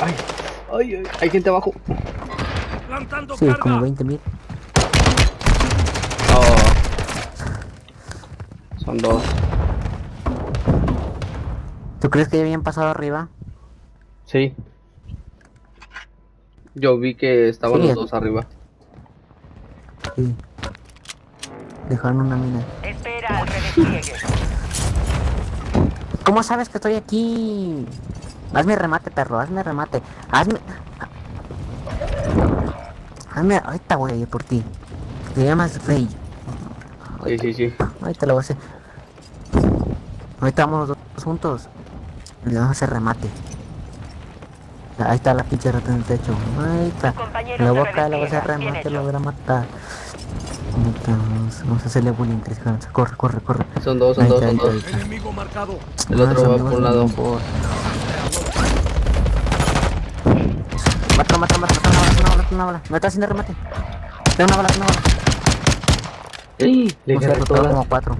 Ay, ay, ay, hay gente abajo. Plantando Sí, carga. como 20 mil. Oh. Son dos. ¿Tú crees que ya habían pasado arriba? Sí. Yo vi que estaban Sí. los dos arriba. Sí. Dejaron una mina. Espera al. ¿Cómo sabes que estoy aquí? Hazme remate, perro, hazme remate. Hazme. Hazme. Ahorita voy a ir por ti. Te llamas Rey. Sí, sí, sí. Ahorita lo voy a hacer. Ahorita vamos los dos juntos. Le vamos a hacer remate. Ahí está la pinche rata en el techo. Ahí está. Le voy a caer, le voy a hacer remate, lo voy a matar. Ahorita Vamos, vamos a hacerle bullying, Chris Hansen. Corre, corre, corre. Son dos, son Ahí dos, está, son ahí dos. está, ahí está. Enemigo marcado. El otro Ah, va por un lado. por- Mátalo, mátalo, mátalo, mátalo, una bala, una bala, una bala. Me está haciendo remate. Tengo una bala, tengo una bala. ¡Ey! Le No sé, agarré pero todas. como cuatro.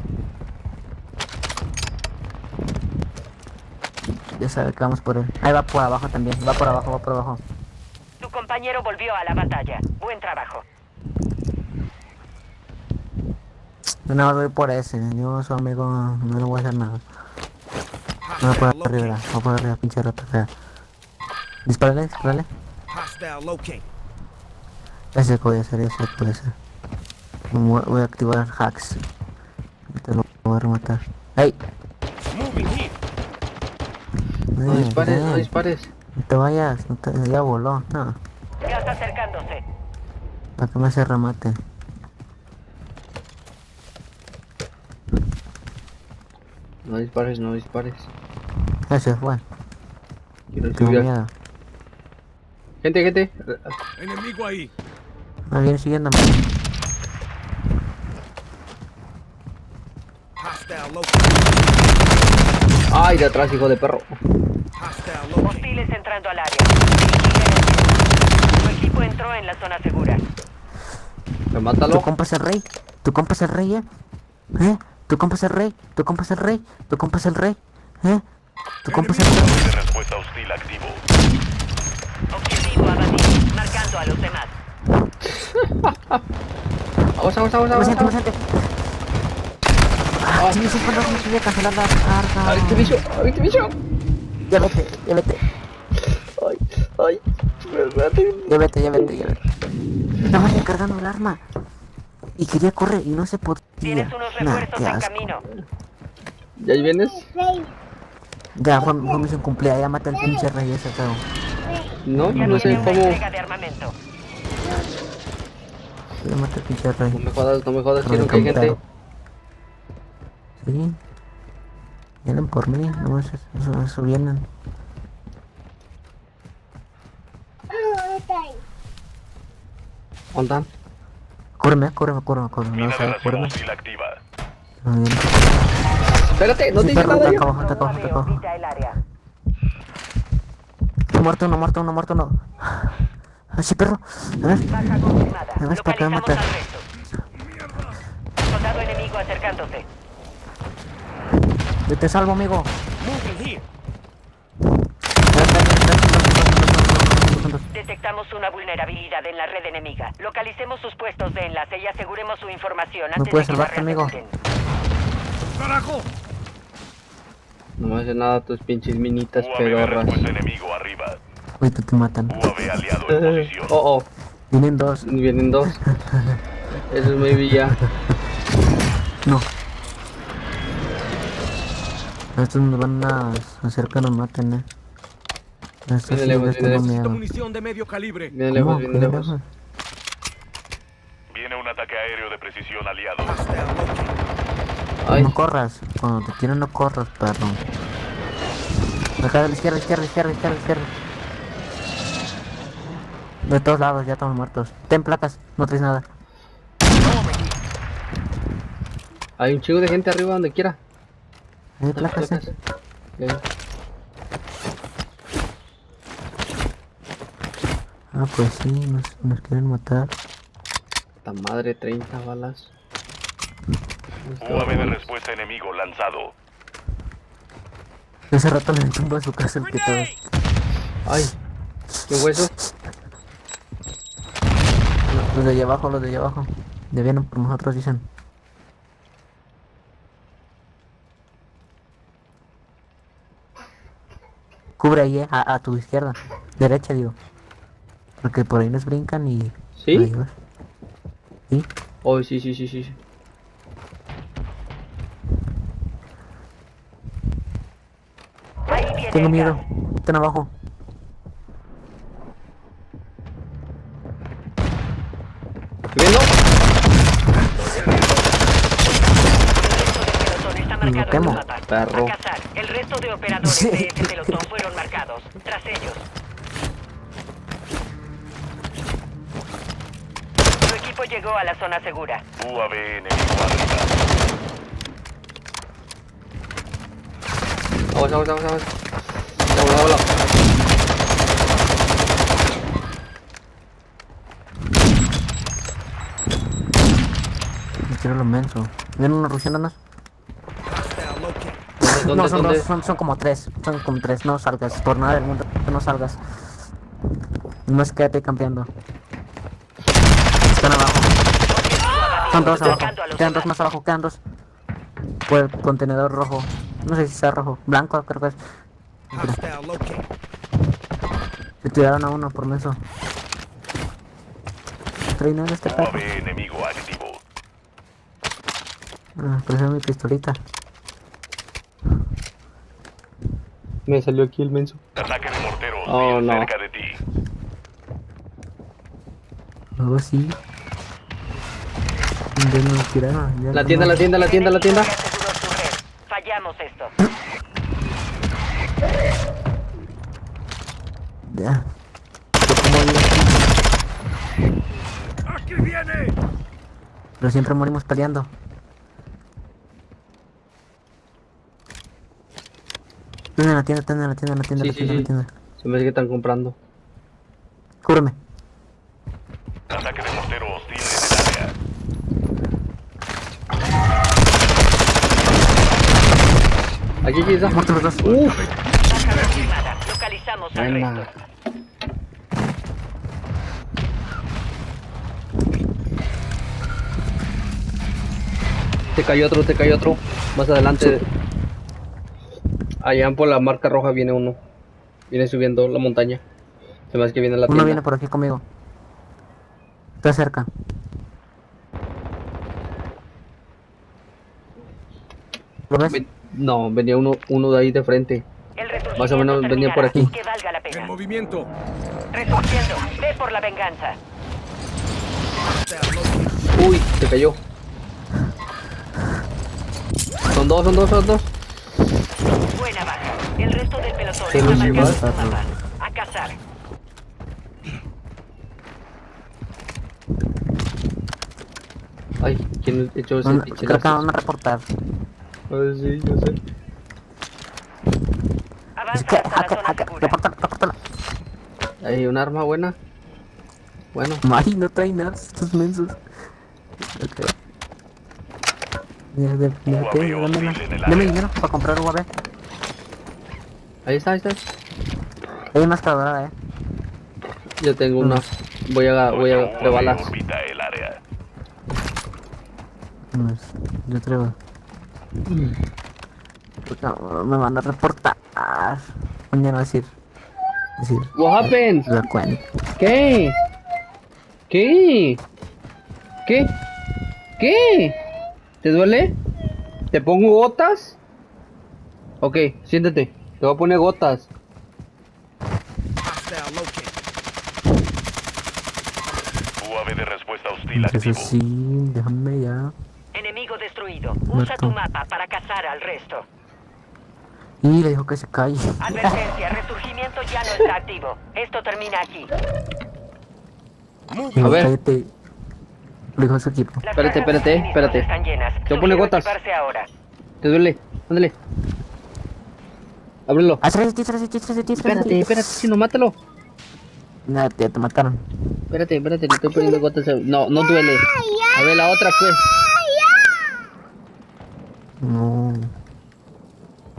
Ya sabe que vamos por él. Ahí va por abajo también. Va por abajo, va por abajo. Tu compañero volvió a la batalla. Buen trabajo. Yo nada más voy por ese. Yo, su amigo, no le voy a hacer nada. No voy por arriba, voy por arriba, pinche rata fea. Dispárale, dispárale. Hostile locate. Ese que voy a hacer, ese que voy a hacer. Voy a activar hacks. Te lo voy a rematar. Here. No dispares, no dispares. No te vayas, no te, ya voló. No, Gas acercándose. para que me hace remate. No dispares, no dispares. Ya se fue. Quiero Tengo miedo. Gente, gente. Enemigo ahí. Me viene siguiéndome. Hostile locate. Ay, de atrás, hijo de perro. Hostiles entrando al área. Tu equipo entró en la zona segura. Me ¿Tu mátalo. compa es el rey? ¿Tu compa es el rey, eh? ¿Eh? ¿Tu compa es el rey? ¿Tu compa es el rey? ¿Tu compa es el rey? ¿Eh? ¿Tu compa es el rey? respuesta hostil activo. Objetivo abatido. Marcando a los demás. Vamos, vamos, vamos, ¡Me vamos. me vamos. siento! ¡Ah, sí, sí, cuando me a cancelar la carga! ¡Ay, este bicho! ¡Ay, bicho! Ya vete, ya vete, ¡Ay, ay! Ya vete, ya vete, ya vete. Estaba recargando el arma. Y quería correr y no se podía. Tienes unos Nah, refuerzos en camino. ¿Ya ahí vienes? Ya, fue, fue misión cumplida, ya mata al pinche rey ese cago. No, Ya no sé cómo. al pinche rey. No me jodas, no me jodas, quiero que hay gente. Sí. Vienen por mí, no eso, eso, eso vienen. ¿Dónde están? Córreme, córreme, córreme, córreme. No. No, vienen. Espérate, no Sí, te hice nada está yo. acá abajo, está acá abajo, está acá abajo. Orbita el área. Uno muerto, uno muerto, uno muerto, uno. Ah, sí, perro. A ver. Baja confirmada. Me vas para acá a Localizamos matar. Soldado enemigo acercándose. Yo te salvo, amigo. Detectamos una vulnerabilidad en la red enemiga. Localicemos sus puestos de enlace y aseguremos su información No antes puedes de que la salvarte, amigo. Carajo. No me hace nada tus pinches minitas pedorras. respuesta enemigo arriba. Ahorita te matan. UAV aliado en posición. Oh, oh, Vienen dos. vienen dos. Eso es muy villa. No. Estos nos van a hacer que nos maten, eh. Estos sí, lejos, les tengo miedo. munición de medio calibre. Viene lejos, ¿Cómo? viene ¿Qué lejos. lejos? Viene un ataque aéreo de precisión aliado. Ay, No corras. Cuando te tienen no corras, perro. Acá de la izquierda, izquierda, izquierda, izquierda, izquierda. De todos lados, ya estamos muertos. Ten placas, no traes nada. hay un chingo de gente arriba donde quiera. Hay placas, eh. Ah, pues sí, nos, nos quieren matar. Esta madre, 30 balas. UAV de respuesta enemigo lanzado. Ese rato le tumba a su casa el que. Ay, ¿Qué hueso? Los de allá abajo, los de allá abajo. Vienen por nosotros, dicen. Cubre ahí, eh, a, a tu izquierda. Derecha, digo. Porque por ahí nos brincan y... ¿Sí? Sí. Oh, sí, sí, sí, sí. sí. Ahí viene Tengo miedo. Están abajo. ¿Viendo? El resto del pelotón está marcado en quemo, perro. El resto de operadores de ese pelotón fueron marcados. Tras ellos. Su equipo llegó a la zona segura. UAV enemigo arriba. Aguas, aguas, aguas, hola. Me quiero lo menso. Vienen. Hostile located. ¿Dónde, No, son dónde? dos, son, son como tres. Son como tres. No salgas. Por nada del mundo, no salgas. No es quédate campeando. Están abajo. Son dos abajo. Los Quedan dos más abajo. Quedan dos. Por el contenedor rojo. No sé si sea rojo. Blanco, creo que es. Se tiraron a uno por menso. Trainer este perro. Enemigo activo. Ah, presiona mi pistolita. Me salió aquí el menso. Ataque de morteros Oh, no. cerca de ti. Luego sí. Ya no tiraron. La tienda, la tienda, la tienda, la tienda. Fallamos esto. Ya. ¡Aquí viene! Pero siempre morimos peleando. Están en la tienda, están en la tienda, en la tienda, Sí, la sí, tienda, en sí. la tienda. Se me hace que están comprando. Cúbreme. Ataque de mortero hostil en el área. Aquí, aquí está. Muertos los dos. Uf. Localizamos al resto. Te cayó otro, te cayó otro. Más adelante. Allá por la marca roja viene uno. Viene subiendo la montaña. Se me hace que viene la Uno tienda. viene por aquí conmigo. Está cerca. ¿Lo ves? Ven- No, venía uno, uno de ahí de frente. Más o menos venía por aquí. Que valga la En pena. movimiento. Resurgiendo. Ve por la venganza. Uy, se cayó. Son dos, son dos, son dos. Buena baja. El resto del pelotón Se está en su mapa. A cazar. Ay, ¿quién echó ese pinche Creo que van a reportar. Ay, sí, yo sé. Avanza hasta la zona segura. Hay un arma buena. Bueno, Ay, no trae nada estos mensos. Ok. Dame dinero para comprar UAV. ahí está, ahí está. Hay una escaladora, eh. Yo tengo una. Voy a, voy a rebalas. UAV orbita el área. Pues, Yo traigo. No, me van a reportar. Mañana decir. Decir. What happened? La cuenta. ¿Qué? ¿Qué? ¿Qué? ¿Qué? ¿Te duele? ¿Te pongo gotas? Ok, siéntate. Te voy a poner gotas. UAV de respuesta hostil Eso activo. sí, déjame ya. Enemigo destruido. Usa Muerto. tu mapa para cazar al resto. Y le dijo que se calle. Advertencia, resurgimiento ya no está activo. Esto termina aquí. Dijo, A ver. cállate. Lo dijo su equipo. Las Espérate, espérate, espérate. Están llenas. Te Sugiero gotas. ahora. ¿Te duele? Ándale. Ábrelo. Atrás de ti, atrás de ti, atrás de ti, Espérate, espérate, si no, mátalo. Nada, te, te mataron. Espérate, espérate, le estoy poniendo gotas. No, no duele. A ver, la otra, pues. No.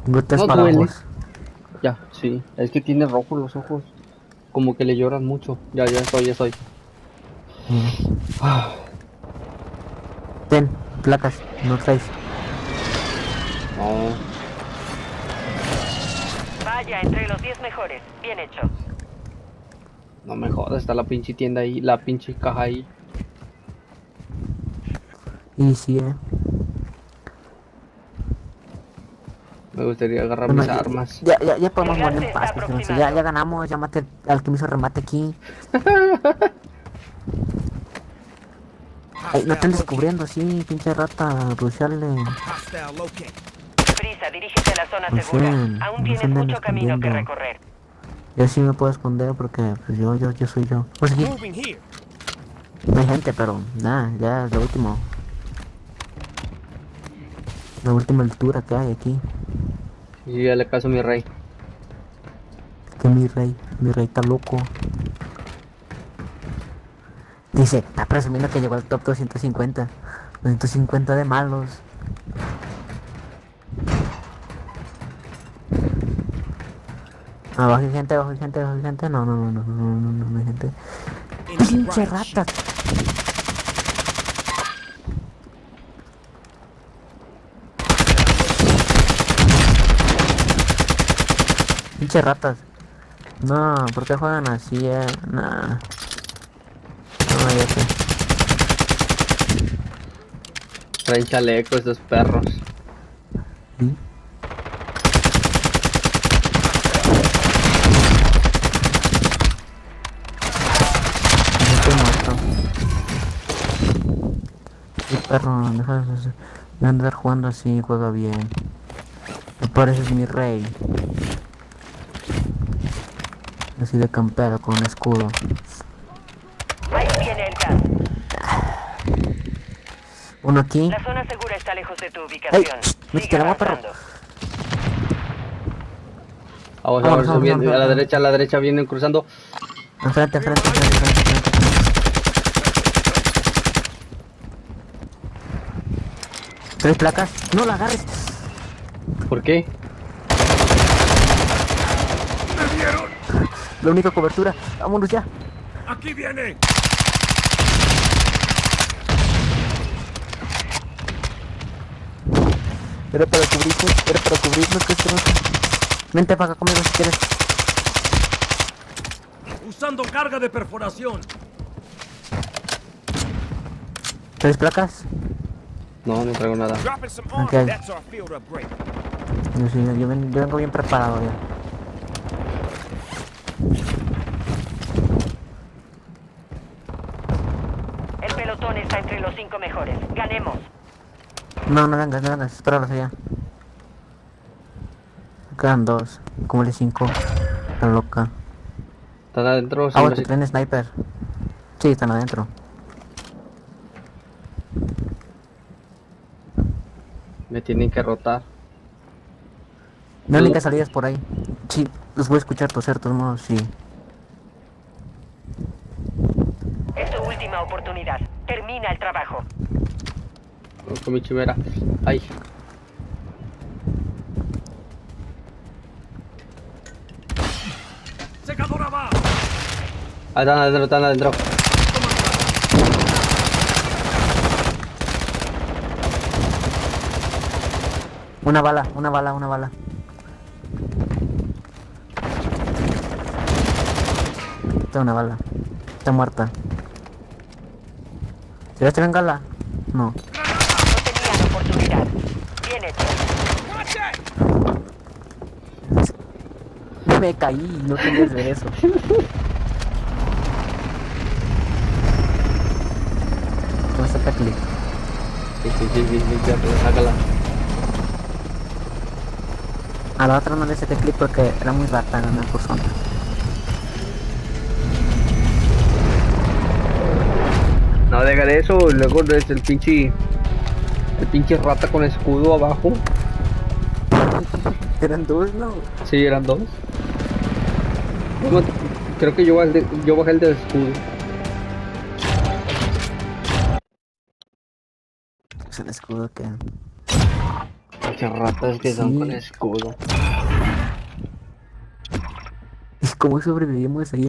Gotas No para duele. vos. Ya, sí. Es que tiene rojo los ojos. como que le lloran mucho. Ya, ya estoy, ya estoy. Ah, Ten, placas, no traes. no. Vaya, entre los 10 mejores. Bien hecho. No me jodas, está la pinche tienda ahí, la pinche caja ahí. Y sí, eh. Me gustaría agarrar Bueno, mis ya- armas. Ya, ya, ya podemos morir en paz, ya, ya ganamos, ya maté al que me hizo remate aquí. Ay, no estén Hostile descubriendo, sí, pinche rata, rusharle. Prisa, dirígete a la zona Pues segura. Aún no tienes mucho camino que recorrer. Yo sí me puedo esconder porque pues yo, yo, yo soy yo. Pues aquí no hay gente, pero nada, ya es lo último. La última altura que hay aquí. Yo ya le caso a mi rey. Que mi rey, mi rey está loco. Dice, está presumiendo que llegó al top 250. 250 de malos. Abajo hay gente, abajo hay gente, abajo gente. No, no, no, no, no, no, no, no gente. Pinche ratas. Pinche ratas. No, ¿por qué juegan así, eh? Nah. No, ya sé. Traen chaleco estos perros. Muerto. Sí, perro, deja de de andar jugando así, juega bien. Me pareces mi rey. Así de campero con un escudo. Ahí viene el gas. Uno aquí. La zona segura está lejos de tu ubicación. me Sigue la perro. Vamos, vamos, vamos, subiendo. vamos, A la derecha, a la derecha vienen cruzando. Enfrente, enfrente, enfrente, enfrente, enfrente. ¿Tres placas? No la agarres. ¿Por qué? ¡Me vieron! La única cobertura. Vámonos ya. ¡Aquí viene! Era para cubrirnos, era para cubrirnos que este. Vente para acá conmigo si quieres. Usando carga de perforación. ¿Tres placas? No, no traigo nada. Dropping some armor. armor. Ok. That's our field upgrade. Yo yo vengo bien preparado ya. El pelotón está entre los cinco mejores. Ganemos. No, no vengas, no vengas, espéralos allá. Quedan dos, como le cinco. Está loca. ¿Están adentro? Ah, no bueno, traen sniper. Sí, están adentro. Me tienen que rotar. No, Tú- únicas salidas por ahí. Sí, los voy a escuchar toser, de todos modos, sí. Es tu última oportunidad. Termina el trabajo. Con mi chimera. Ay. ¡Secadora va! Ah, están adentro, están adentro. Una bala, una bala, una bala. Una bala. Está muerta. ¿Se la gala? No. No tenían oportunidad. Bien hecho. Me caí, no querías ver eso. ¿Cómo saca clic? Sí, sí, sí, sí, sí, ya, pero sácala. A la otra no le saqué clic porque era muy rata ganar por zona. De eso. Luego es el pinche. El pinche rata con escudo abajo. Eran dos, ¿no? Sí, eran dos. Creo que yo bajé, el yo bajé el del escudo. Es el escudo que... Pinches ratas que son con escudo. ¿Y cómo sobrevivimos ahí?